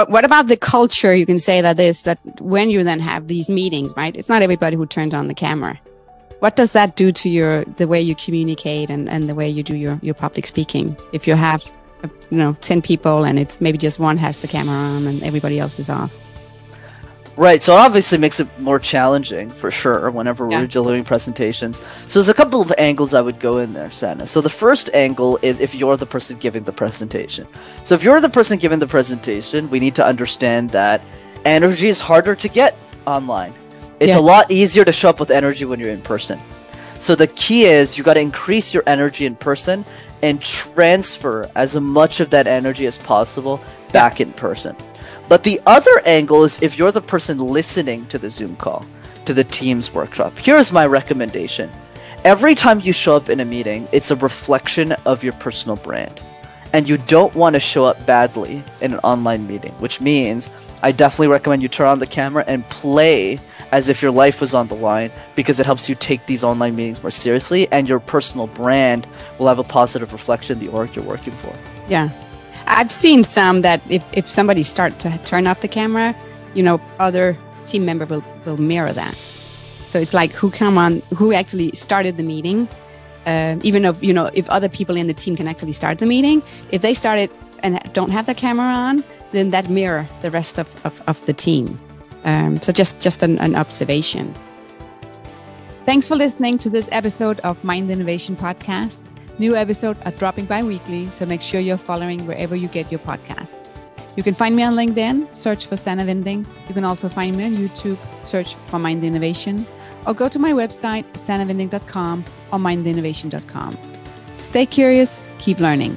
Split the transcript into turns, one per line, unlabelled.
what what about the culture? You can say that is that when you then have these meetings, right? It's not everybody who turns on the camera. What does that do to your the way you communicate and, and the way you do your, your public speaking? If you have you know 10 people and it's maybe just one has the camera on and everybody else is off.
Right, so it obviously makes it more challenging for sure whenever we're delivering presentations. So there's a couple of angles I would go in there, Sannah. So the first angle is if you're the person giving the presentation. So if you're the person giving the presentation, we need to understand that energy is harder to get online. It's yeah. a lot easier to show up with energy when you're in person. So the key is you got to increase your energy in person and transfer as much of that energy as possible back in person. But the other angle is if you're the person listening to the Zoom call, to the Teams workshop. Here's my recommendation. Every time you show up in a meeting, it's a reflection of your personal brand. And you don't want to show up badly in an online meeting, which means I definitely recommend you turn on the camera and play as if your life was on the line because it helps you take these online meetings more seriously and your personal brand will have a positive reflection of the org you're working for.
Yeah, I've seen some that if, if somebody start to turn off the camera, you know, other team member will, will mirror that. So it's like who come on, who actually started the meeting. Uh, even if you know if other people in the team can actually start the meeting, if they start it and don't have the camera on, then that mirror the rest of, of, of the team. Um, so just just an, an observation. Thanks for listening to this episode of Mind Innovation Podcast. New episodes are dropping bi weekly, so make sure you're following wherever you get your podcast. You can find me on LinkedIn, search for Sannah Vinding. You can also find me on YouTube, search for Mind Innovation, or go to my website, sannahvinding.com or mindinnovation.com. Stay curious, keep learning.